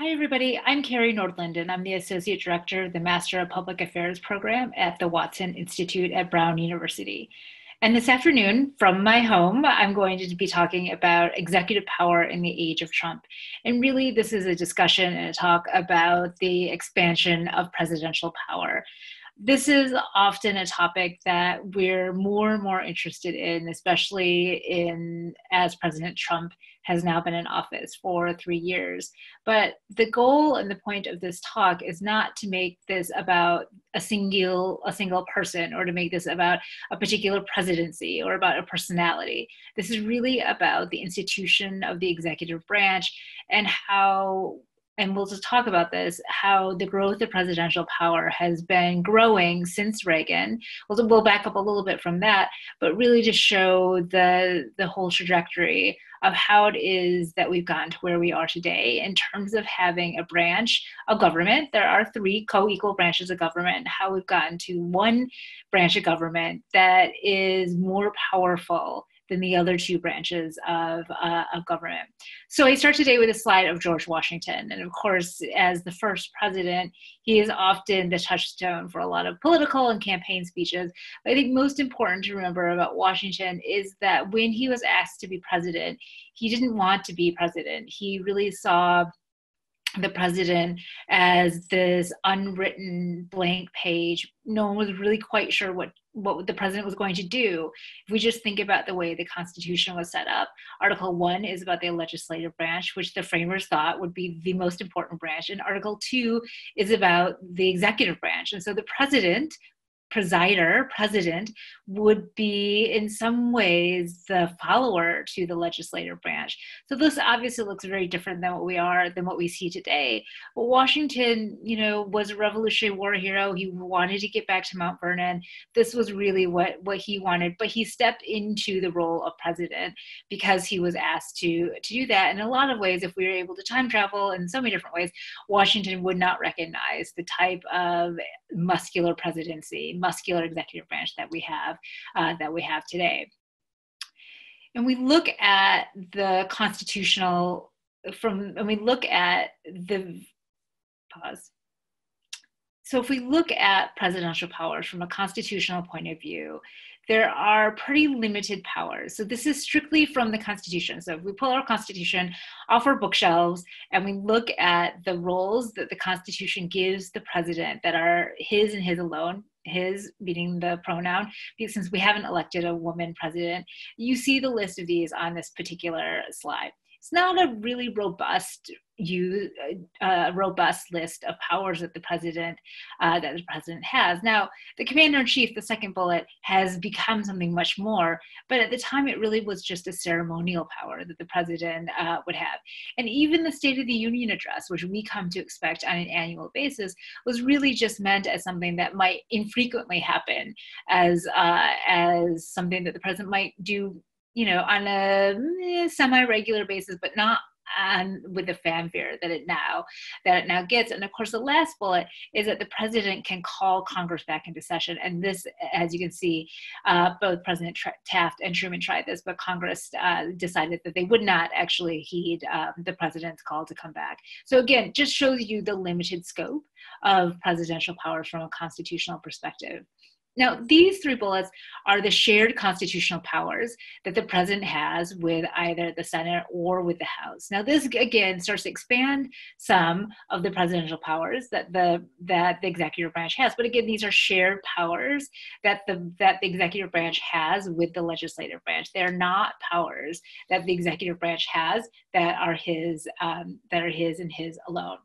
Hi, everybody. I'm Carrie Nordlund. I'm the Associate Director of the Master of Public Affairs program at the Watson Institute at Brown University. And this afternoon, from my home, I'm going to be talking about executive power in the age of Trump. And really, this is a discussion and a talk about the expansion of presidential power this is often a topic that we're more and more interested in, especially in as President Trump has now been in office for three years. But the goal and the point of this talk is not to make this about a single a single person or to make this about a particular presidency or about a personality. This is really about the institution of the executive branch and how and we'll just talk about this how the growth of presidential power has been growing since Reagan. We'll, we'll back up a little bit from that, but really to show the the whole trajectory of how it is that we've gotten to where we are today in terms of having a branch of government. There are three co equal branches of government, how we've gotten to one branch of government that is more powerful than the other two branches of, uh, of government. So I start today with a slide of George Washington. And of course, as the first president, he is often the touchstone for a lot of political and campaign speeches. But I think most important to remember about Washington is that when he was asked to be president, he didn't want to be president. He really saw the president as this unwritten blank page. No one was really quite sure what what the president was going to do. If we just think about the way the Constitution was set up, Article 1 is about the legislative branch, which the framers thought would be the most important branch, and Article 2 is about the executive branch. And so the president presider, president, would be in some ways the follower to the legislative branch. So this obviously looks very different than what we are, than what we see today. But Washington, you know, was a Revolutionary War hero. He wanted to get back to Mount Vernon. This was really what, what he wanted, but he stepped into the role of president because he was asked to, to do that. In a lot of ways, if we were able to time travel in so many different ways, Washington would not recognize the type of muscular presidency, muscular executive branch that we have uh, that we have today. And we look at the constitutional from and we look at the pause. So if we look at presidential powers from a constitutional point of view, there are pretty limited powers. So this is strictly from the Constitution. So if we pull our Constitution off our bookshelves and we look at the roles that the Constitution gives the president that are his and his alone, his being the pronoun because since we haven't elected a woman president you see the list of these on this particular slide it's not a really robust you uh, robust list of powers that the president uh, that the president has. Now, the commander in chief, the second bullet, has become something much more, but at the time it really was just a ceremonial power that the president uh, would have. And even the State of the Union address, which we come to expect on an annual basis, was really just meant as something that might infrequently happen, as uh, as something that the president might do you know, on a eh, semi-regular basis, but not and with the fanfare that it now that it now gets. And of course, the last bullet is that the president can call Congress back into session. And this, as you can see, uh, both President Taft and Truman tried this, but Congress uh, decided that they would not actually heed um, the president's call to come back. So again, just shows you the limited scope of presidential powers from a constitutional perspective. Now, these three bullets are the shared constitutional powers that the president has with either the Senate or with the House. Now, this again starts to expand some of the presidential powers that the that the executive branch has. But again, these are shared powers that the that the executive branch has with the legislative branch. They're not powers that the executive branch has that are his um, that are his and his alone.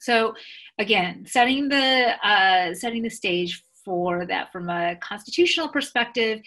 So, again, setting the uh, setting the stage for that from a constitutional perspective.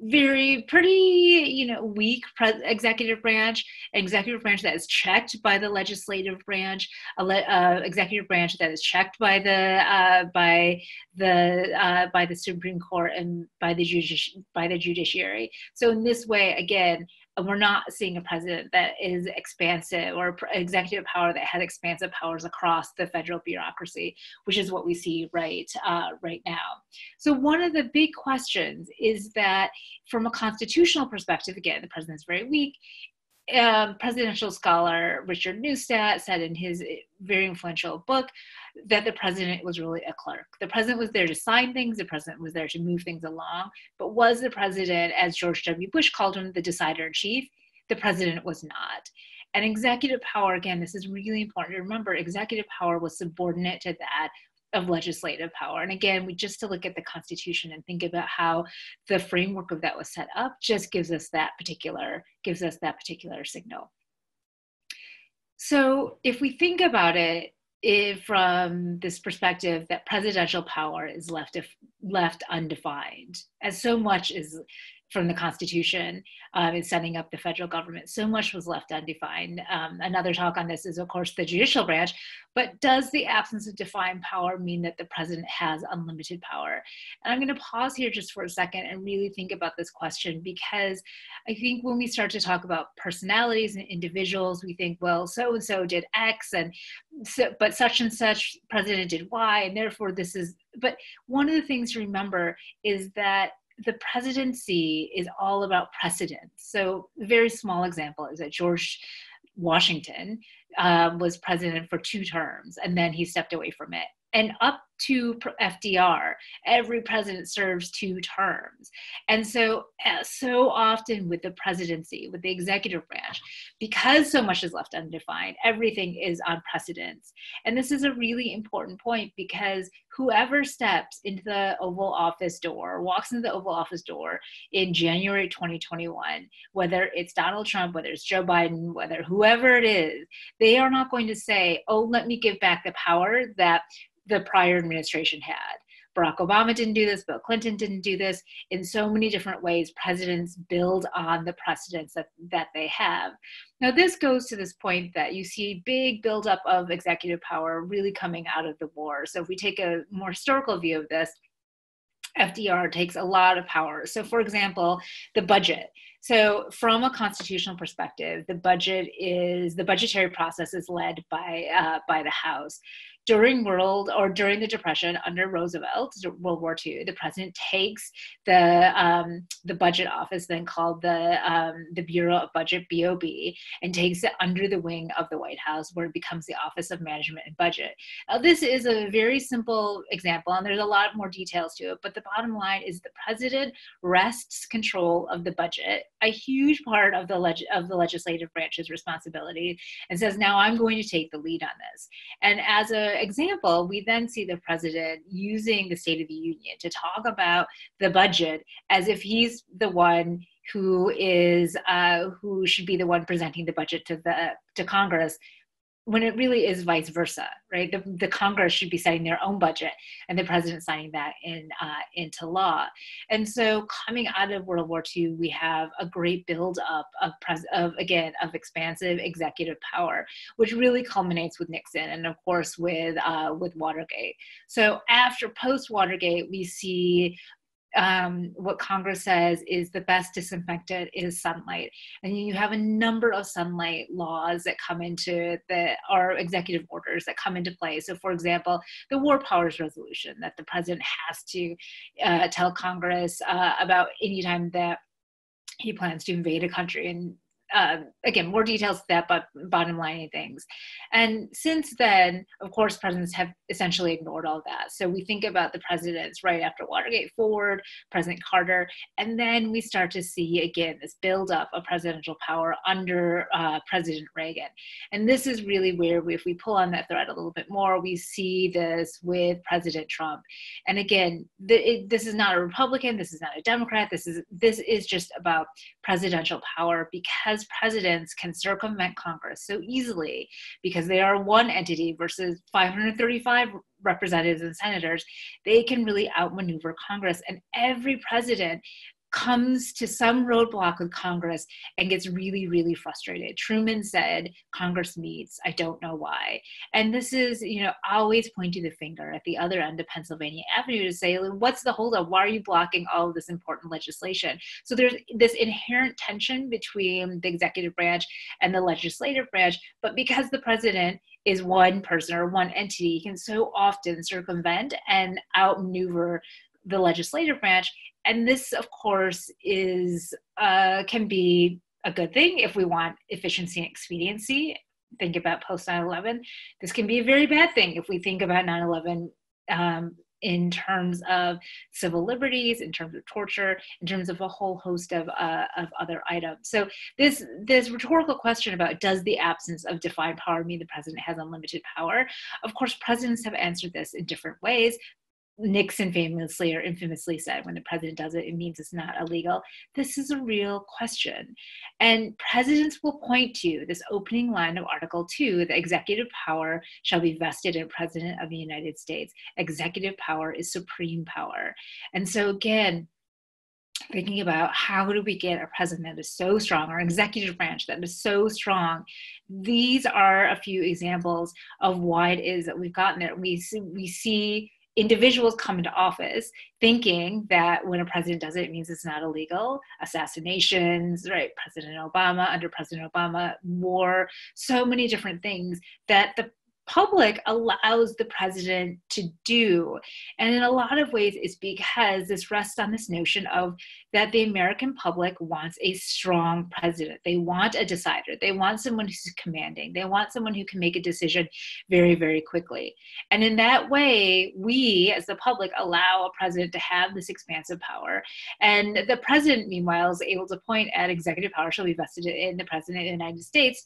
Very pretty you know weak pre- executive branch executive branch that is checked by the legislative branch a le- uh, executive branch that is checked by the uh, by the uh, by the supreme court and by the judici- by the judiciary. So in this way again we're not seeing a president that is expansive or executive power that has expansive powers across the federal bureaucracy, which is what we see right uh, right now. So one of the big questions is that from a constitutional perspective, again, the president is very weak, um, presidential scholar Richard Neustadt said in his very influential book that the president was really a clerk. The president was there to sign things, the president was there to move things along, but was the president, as George W. Bush called him, the decider in chief? The president was not. And executive power, again, this is really important to remember executive power was subordinate to that of legislative power. And again, we just to look at the Constitution and think about how the framework of that was set up just gives us that particular gives us that particular signal. So if we think about it if, from this perspective that presidential power is left if, left undefined, as so much is from the Constitution um, in setting up the federal government. So much was left undefined. Um, another talk on this is, of course, the judicial branch. But does the absence of defined power mean that the president has unlimited power? And I'm going to pause here just for a second and really think about this question because I think when we start to talk about personalities and individuals, we think, well, so and so did X, and so, but such and such president did Y, and therefore this is. But one of the things to remember is that the presidency is all about precedence. So, a very small example is that George Washington um, was president for two terms and then he stepped away from it. And up to FDR, every president serves two terms. And so, uh, so often with the presidency, with the executive branch, because so much is left undefined, everything is on precedence. And this is a really important point because whoever steps into the Oval Office door, walks into the Oval Office door in January 2021, whether it's Donald Trump, whether it's Joe Biden, whether whoever it is, they are not going to say, oh, let me give back the power that the prior administration had. Barack Obama didn't do this, Bill Clinton didn't do this. In so many different ways, presidents build on the precedents that, that they have. Now, this goes to this point that you see big buildup of executive power really coming out of the war. So, if we take a more historical view of this, FDR takes a lot of power. So, for example, the budget. So, from a constitutional perspective, the budget is the budgetary process is led by uh, by the House during world or during the depression under roosevelt world war ii the president takes the um, the budget office then called the um, the bureau of budget bob and takes it under the wing of the white house where it becomes the office of management and budget. Now this is a very simple example and there's a lot more details to it but the bottom line is the president wrests control of the budget. A huge part of the leg- of the legislative branch's responsibility and says now i'm going to take the lead on this. And as a example, we then see the president using the State of the Union to talk about the budget as if he's the one who is uh, who should be the one presenting the budget to the to Congress when it really is vice versa, right? The, the Congress should be setting their own budget and the president signing that in uh, into law. And so coming out of World War II, we have a great buildup of, pres- of again, of expansive executive power, which really culminates with Nixon and of course with, uh, with Watergate. So after post-Watergate, we see um, what Congress says is the best disinfectant is sunlight. And you have a number of sunlight laws that come into the, or executive orders that come into play. So, for example, the War Powers Resolution that the president has to uh, tell Congress uh, about anytime that he plans to invade a country and uh, again, more details to that, but bottom line things. And since then, of course, presidents have essentially ignored all that. So we think about the presidents right after Watergate Ford, President Carter, and then we start to see again this buildup of presidential power under uh, President Reagan. And this is really where, we, if we pull on that thread a little bit more, we see this with President Trump. And again, the, it, this is not a Republican, this is not a Democrat, this is this is just about presidential power because because presidents can circumvent Congress so easily because they are one entity versus 535 representatives and senators, they can really outmaneuver Congress. And every president comes to some roadblock with Congress and gets really, really frustrated. Truman said, Congress meets, I don't know why. And this is, you know, always pointing the finger at the other end of Pennsylvania Avenue to say, what's the holdup? Why are you blocking all of this important legislation? So there's this inherent tension between the executive branch and the legislative branch. But because the president is one person or one entity, he can so often circumvent and outmaneuver the legislative branch and this of course is uh, can be a good thing if we want efficiency and expediency. Think about post 9 11. This can be a very bad thing if we think about 9 11 um, in terms of civil liberties, in terms of torture, in terms of a whole host of, uh, of other items. So this this rhetorical question about does the absence of defined power mean the president has unlimited power? Of course, presidents have answered this in different ways. Nixon famously or infamously said, when the president does it, it means it's not illegal. This is a real question. And presidents will point to this opening line of Article 2 the executive power shall be vested in President of the United States. Executive power is supreme power. And so, again, thinking about how do we get a president that is so strong, our executive branch that is so strong. These are a few examples of why it is that we've gotten there. We see, we see individuals come into office thinking that when a president does it, it means it's not illegal. Assassinations, right? President Obama, under President Obama, war, so many different things that the public allows the president to do. And in a lot of ways, it's because this rests on this notion of that the American public wants a strong president. They want a decider. They want someone who's commanding. They want someone who can make a decision very, very quickly. And in that way, we as the public allow a president to have this expansive power. And the president, meanwhile, is able to point at executive power shall be vested in the president of the United States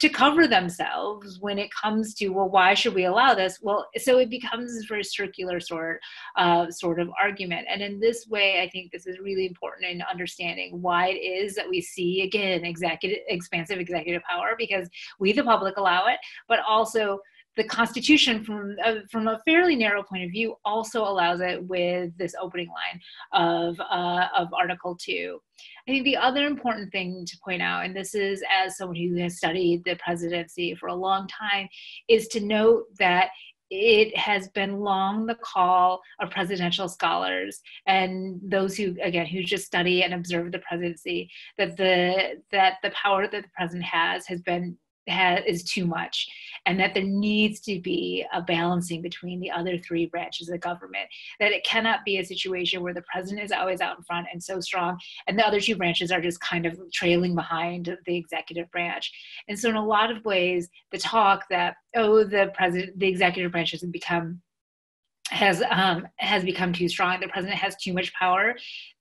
to cover themselves when it comes to well why should we allow this? Well so it becomes this very circular sort uh, sort of argument. And in this way i think this is really important in understanding why it is that we see again executive expansive executive power because we the public allow it but also the Constitution, from uh, from a fairly narrow point of view, also allows it with this opening line of uh, of Article Two. I think the other important thing to point out, and this is as someone who has studied the presidency for a long time, is to note that it has been long the call of presidential scholars and those who again who just study and observe the presidency that the that the power that the president has has been has, is too much and that there needs to be a balancing between the other three branches of the government. That it cannot be a situation where the president is always out in front and so strong and the other two branches are just kind of trailing behind the executive branch. And so in a lot of ways the talk that oh the president the executive branch has become has um, has become too strong. The president has too much power.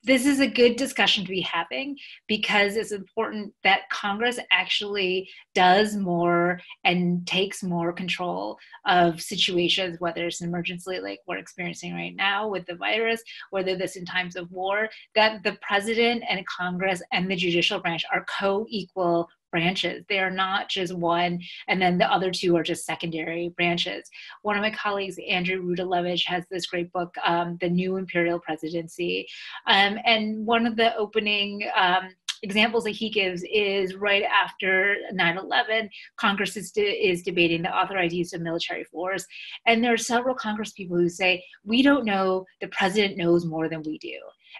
This is a good discussion to be having because it's important that Congress actually does more and takes more control of situations, whether it's an emergency like we're experiencing right now with the virus, whether this in times of war, that the president and Congress and the judicial branch are co-equal branches. They are not just one, and then the other two are just secondary branches. One of my colleagues, Andrew Rudalevige, has this great book, um, The New Imperial Presidency. Um, and one of the opening um, examples that he gives is right after 9-11 congress is, de- is debating the authorized use of military force and there are several congress people who say we don't know the president knows more than we do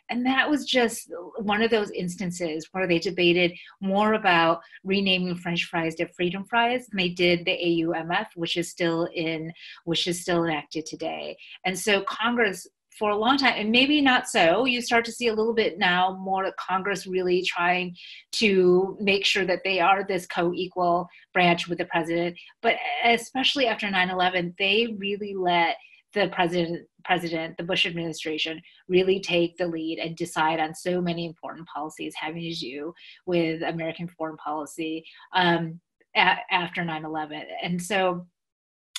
and that was just one of those instances where they debated more about renaming French fries to freedom fries than they did the AUMF, which is still in, which is still enacted today. And so Congress for a long time, and maybe not so. You start to see a little bit now more Congress really trying to make sure that they are this co equal branch with the president. But especially after 9 11, they really let the president president the bush administration really take the lead and decide on so many important policies having to do with american foreign policy um, a- after 9-11 and so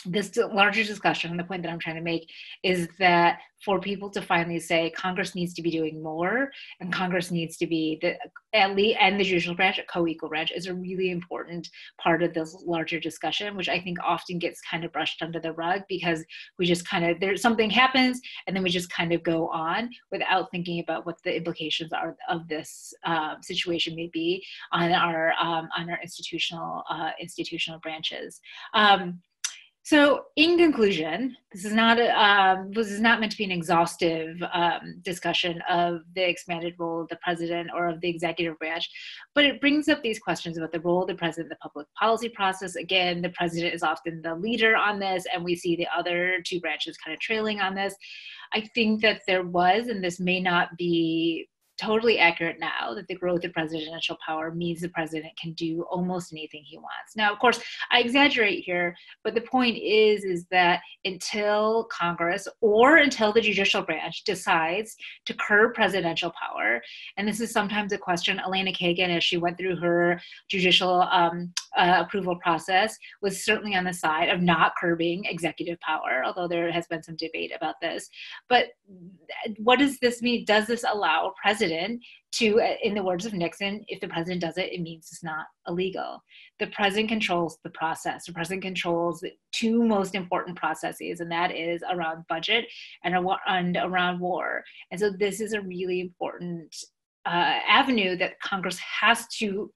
this larger discussion, the point that I'm trying to make is that for people to finally say Congress needs to be doing more and Congress needs to be the at least and the judicial branch, co-equal branch, is a really important part of this larger discussion, which I think often gets kind of brushed under the rug because we just kind of there's something happens and then we just kind of go on without thinking about what the implications are of this uh, situation may be on our um, on our institutional uh, institutional branches. Um, so, in conclusion, this is not a, um, this is not meant to be an exhaustive um, discussion of the expanded role of the president or of the executive branch, but it brings up these questions about the role of the president in the public policy process. Again, the president is often the leader on this, and we see the other two branches kind of trailing on this. I think that there was, and this may not be totally accurate now that the growth of presidential power means the president can do almost anything he wants. Now, of course, I exaggerate here, but the point is is that until Congress or until the judicial branch decides to curb presidential power, and this is sometimes a question Elena Kagan, as she went through her judicial um, uh, approval process, was certainly on the side of not curbing executive power, although there has been some debate about this. But what does this mean? Does this allow a president to, in the words of Nixon, if the president does it, it means it's not illegal. The president controls the process. The president controls the two most important processes, and that is around budget and, and around war. And so this is a really important uh, avenue that Congress has to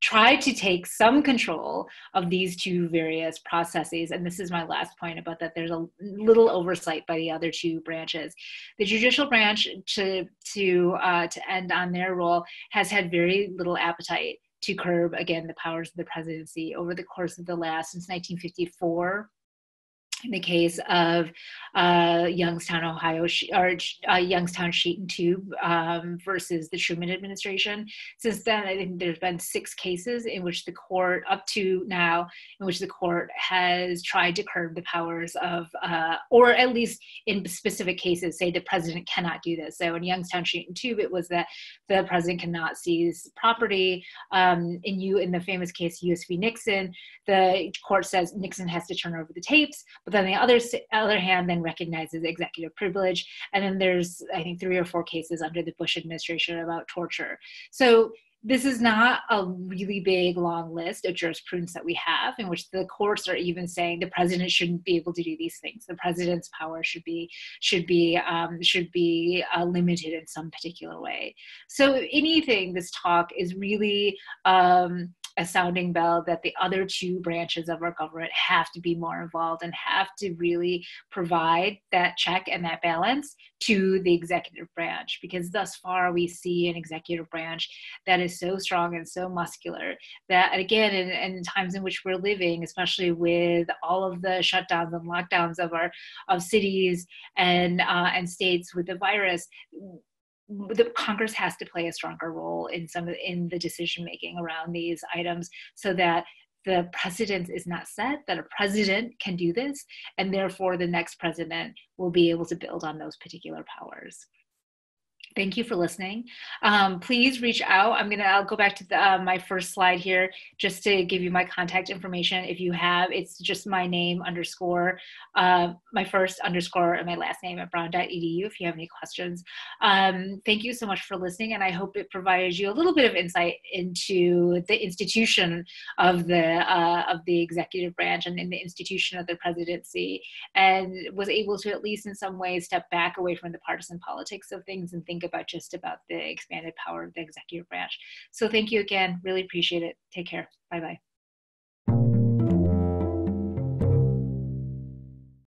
try to take some control of these two various processes. And this is my last point about that there's a little oversight by the other two branches. The judicial branch, to, to, uh, to end on their role, has had very little appetite to curb, again, the powers of the presidency over the course of the last, since 1954 in the case of uh, Youngstown, Ohio, or uh, Youngstown Sheet and Tube um, versus the Truman administration. Since then, I think there's been six cases in which the court, up to now, in which the court has tried to curb the powers of, uh, or at least in specific cases, say the president cannot do this. So in Youngstown Sheet and Tube, it was that the president cannot seize property. Um, in you, in the famous case U.S. v. Nixon, the court says Nixon has to turn over the tapes but then the other other hand then recognizes executive privilege. And then there's I think three or four cases under the Bush administration about torture. So this is not a really big long list of jurisprudence that we have in which the courts are even saying the president shouldn't be able to do these things the president's power should be should be um, should be uh, limited in some particular way so anything this talk is really um, a sounding bell that the other two branches of our government have to be more involved and have to really provide that check and that balance to the executive branch. Because thus far we see an executive branch that is so strong and so muscular that again in, in times in which we're living especially with all of the shutdowns and lockdowns of our of cities and uh, and states with the virus the Congress has to play a stronger role in some in the decision making around these items so that the precedent is not set that a president can do this and therefore the next president will be able to build on those particular powers Thank you for listening. Um, please reach out. I'm gonna. I'll go back to the, uh, my first slide here just to give you my contact information. If you have, it's just my name underscore uh, my first underscore and my last name at brown.edu. If you have any questions, um, thank you so much for listening, and I hope it provides you a little bit of insight into the institution of the uh, of the executive branch and in the institution of the presidency, and was able to at least in some ways step back away from the partisan politics of things and think think about just about the expanded power of the executive branch. So thank you again. Really appreciate it. Take care. Bye bye.